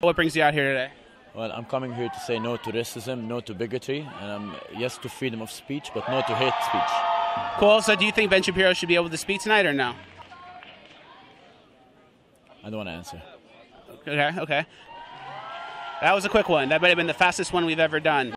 What brings you out here today? Well, I'm coming here to say no to racism, no to bigotry, and um, yes to freedom of speech, but no to hate speech. Cool. So, do you think Ben Shapiro should be able to speak tonight or no? I don't want to answer. Okay, okay. That was a quick one. That might have been the fastest one we've ever done.